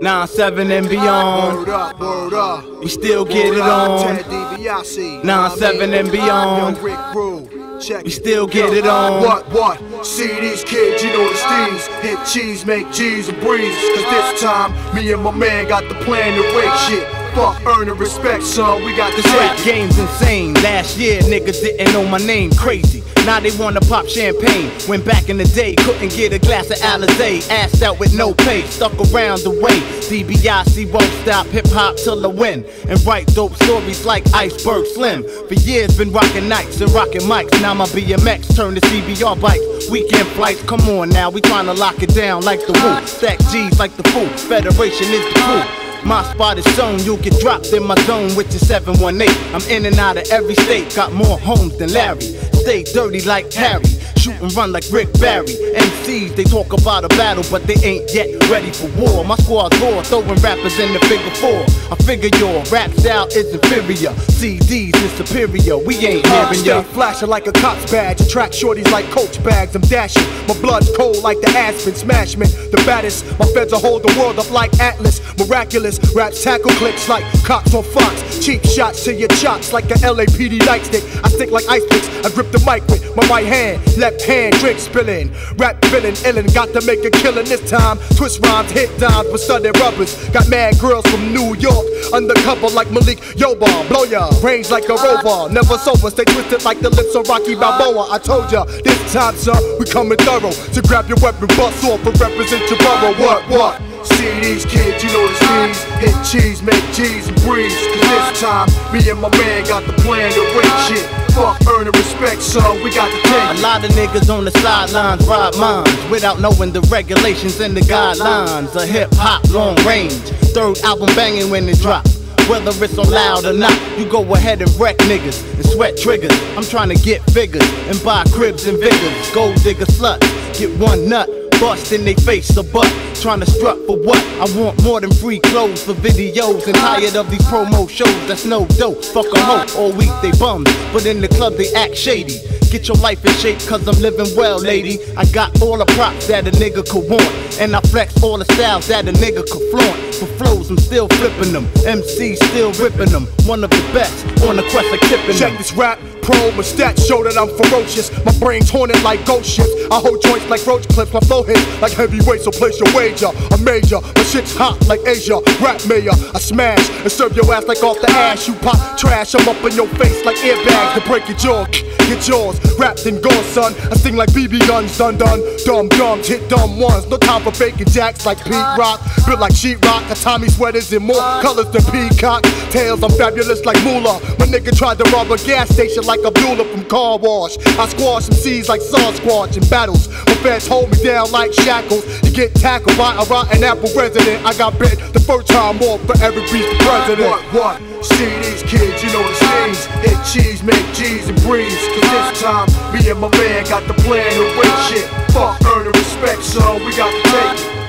Nine seven and beyond. Word up, word up. We still get it on. Nine, seven, and beyond. We still get it on. What, what? See these kids, you know the steez. Hit cheese, make G's and breeze. Cause this time, me and my man got the plan to wake shit. Fuck earning respect, son. We got this Rap game's insane. Last year, niggas didn't know my name. Crazy. Now they wanna pop champagne. When back in the day, couldn't get a glass of Alizé. Assed out with no pay, stuck around the way. DBIC won't stop hip hop till I win. And write dope stories like Iceberg Slim. For years, been rocking nights and rocking mics. Now my BMX turned to CBR bikes. Weekend flights, come on now, we tryna lock it down like the Wu. Stack G's like the Foo. Federation is the crew. My spot is shown, you'll get dropped in my zone with your 718. I'm in and out of every state, got more homes than Larry. Stay dirty like Harry, shoot and run like Rick Barry. MCs, they talk about a battle, but they ain't yet ready for war. My squad's raw, throwing rappers in the figure four. I figure your rap style is inferior, CDs is superior. We ain't hearing ya. flashing like a cop's badge. Attract shorties like coach bags. I'm dashing. My blood's cold like the aspen. Smash me, the baddest. My feds will hold the world up like Atlas. Miraculous raps tackle clicks like cops on Fox. Cheap shots to your chops like a LAPD nightstick. I stick like ice picks. I grip the mic with my right hand, left hand, drink spilling. Rap villain, illin'. Got to make a killing this time. Twist rhymes, hit dimes with studded rubbers. Got mad girls from New York. Undercover like Malik Yoba. Blow ya, range like a rover. Never sober, stay twisted like the lips of Rocky Balboa. I told ya, this time, sir, we coming thorough. So grab your weapon, bust off and represent your borough. What, what? See these kids, you know the steez. Hit cheese, make cheese and breeze. Cause this time, me and my man got the plan to win shit. Fuck earning respect, son, we got the A lot of niggas on the sidelines ride minds without knowing the regulations and the guidelines A hip hop long range. Third album banging when it drop. Whether it's on loud or not, you go ahead and wreck niggas and sweat triggers. I'm trying to get figures and buy cribs and vigors. Gold digger sluts, get one nut. Bust in they face the butt, trying to strut for what? I want more than free clothes for videos and tired of these promo shows. That's no dope. Fuck a hoe, all week they bums, but in the club they act shady. Get your life in shape, cause I'm living well, lady. I got all the props that a nigga could want. And I flex all the styles that a nigga could flaunt. For flows, I'm still flipping them. MC still ripping them. One of the best on the quest of kipping Check them. this rap pro, my stats show that I'm ferocious. My brain's haunted like ghost ships. I hold joints like roach clips. My flow hits like heavyweight, so place your wager. A major, my shit's hot like Asia. Rap mayor, I smash and serve your ass like Arthur Ashe. You pop trash, I'm up in your face like airbags to break your jaw. Get yours, wrapped in gauze, son. I sing like BB guns, done done. Dumb dumbs, hit dumb ones. No time for faking jacks like Pete Rock. Built like sheetrock, got Tommy sweaters in more colors than peacock. Tails, I'm fabulous like Moolah. My nigga tried to rob a gas station like a Abdullah from Car Wash. I squash some seeds like Sasquatch in battles. My feds hold me down like shackles. You get tackled by a rotten apple resident. I got bit the first time off for every piece of president. What, what? See these kids, you know the scenes. Hit cheese, make cheese and breeze. Cause this time, me and my man got the plan to win shit. Fuck earning respect, son, we got the take.